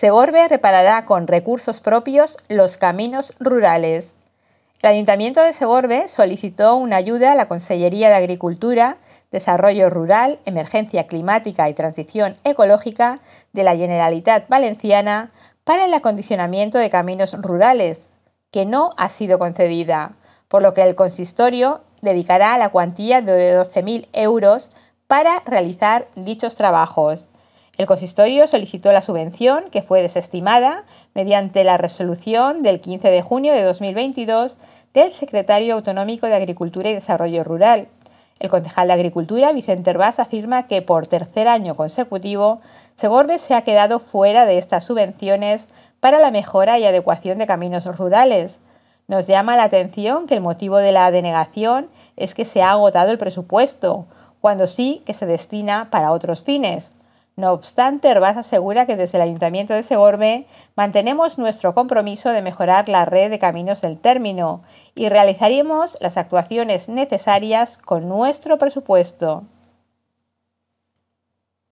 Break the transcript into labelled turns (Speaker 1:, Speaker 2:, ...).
Speaker 1: Segorbe reparará con recursos propios los caminos rurales. El Ayuntamiento de Segorbe solicitó una ayuda a la Consellería de Agricultura, Desarrollo Rural, Emergencia Climática y Transición Ecológica de la Generalitat Valenciana para el acondicionamiento de caminos rurales, que no ha sido concedida, por lo que el consistorio dedicará la cuantía de 12.000 euros para realizar dichos trabajos. El consistorio solicitó la subvención, que fue desestimada mediante la resolución del 15 de junio de 2022 del secretario autonómico de Agricultura y Desarrollo Rural. El concejal de Agricultura, Vicente Herbaz, afirma que por tercer año consecutivo, Segorbe se ha quedado fuera de estas subvenciones para la mejora y adecuación de caminos rurales. Nos llama la atención que el motivo de la denegación es que se ha agotado el presupuesto, cuando sí que se destina para otros fines. No obstante, Herbaz asegura que desde el Ayuntamiento de Segorbe mantenemos nuestro compromiso de mejorar la red de caminos del término y realizaremos las actuaciones necesarias con nuestro presupuesto.